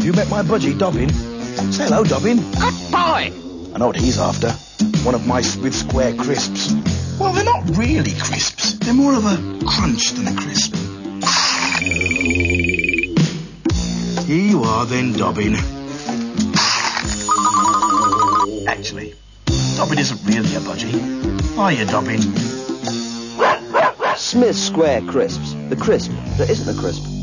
Have you met my budgie, Dobbin? Say hello, Dobbin. Good boy. I know what he's after. One of my Smiths Square crisps. Well, they're not really crisps. They're more of a crunch than a crisp. Here you are then, Dobbin. Actually, Dobbin isn't really a budgie. Are you, Dobbin? Smiths Square Crisps. The crisp that isn't a crisp.